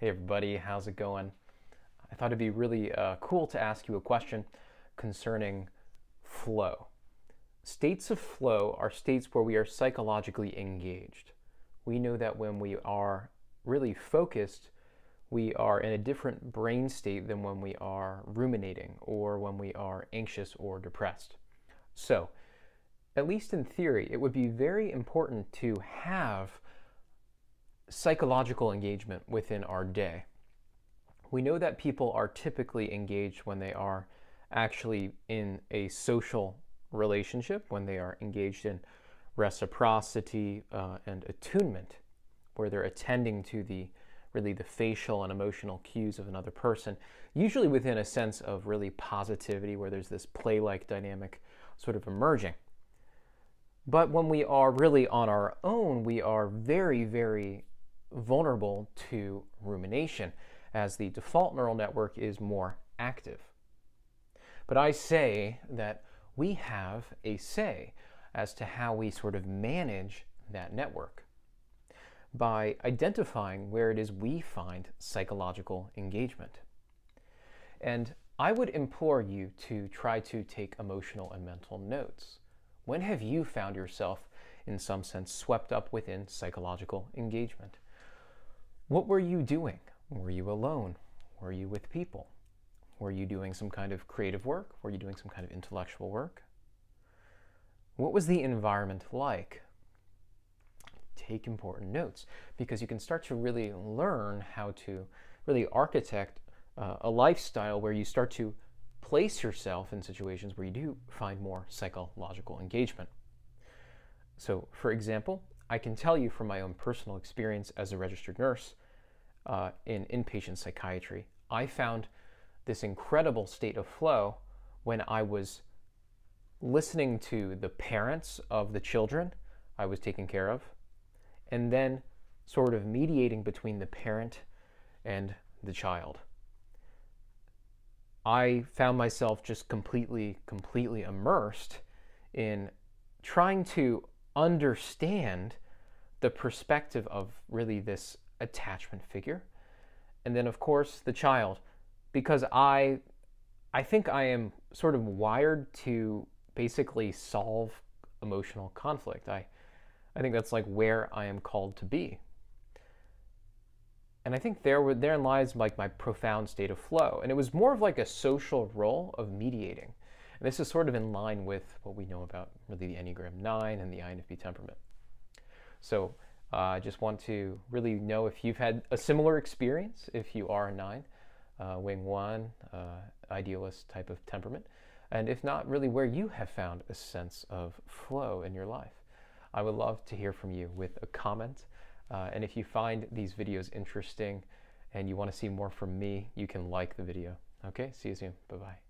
Hey everybody, how's it going? I thought it'd be really uh, cool to ask you a question concerning flow. States of flow are states where we are psychologically engaged. We know that when we are really focused, we are in a different brain state than when we are ruminating or when we are anxious or depressed. So, at least in theory, it would be very important to have psychological engagement within our day. We know that people are typically engaged when they are actually in a social relationship, when they are engaged in reciprocity uh, and attunement, where they're attending to the really the facial and emotional cues of another person, usually within a sense of really positivity, where there's this play like dynamic sort of emerging. But when we are really on our own, we are very, very vulnerable to rumination as the default neural network is more active. But I say that we have a say as to how we sort of manage that network by identifying where it is we find psychological engagement. And I would implore you to try to take emotional and mental notes. When have you found yourself, in some sense, swept up within psychological engagement? What were you doing? Were you alone? Were you with people? Were you doing some kind of creative work? Were you doing some kind of intellectual work? What was the environment like? Take important notes because you can start to really learn how to really architect uh, a lifestyle where you start to place yourself in situations where you do find more psychological engagement. So, for example, I can tell you from my own personal experience as a registered nurse uh, in inpatient psychiatry, I found this incredible state of flow when I was listening to the parents of the children I was taking care of, and then sort of mediating between the parent and the child. I found myself just completely, completely immersed in trying to understand the perspective of really this attachment figure. And then, of course, the child, because I, I think I am sort of wired to basically solve emotional conflict. I, I think that's like where I am called to be. And I think there, were, therein lies like my profound state of flow. And it was more of like a social role of mediating. And this is sort of in line with what we know about really the Enneagram 9 and the INFP temperament. So uh, I just want to really know if you've had a similar experience, if you are a 9, uh, wing 1, uh, idealist type of temperament, and if not, really where you have found a sense of flow in your life. I would love to hear from you with a comment. Uh, and if you find these videos interesting and you want to see more from me, you can like the video. Okay, see you soon. Bye bye.